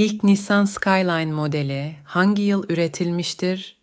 İlk Nissan Skyline modeli hangi yıl üretilmiştir?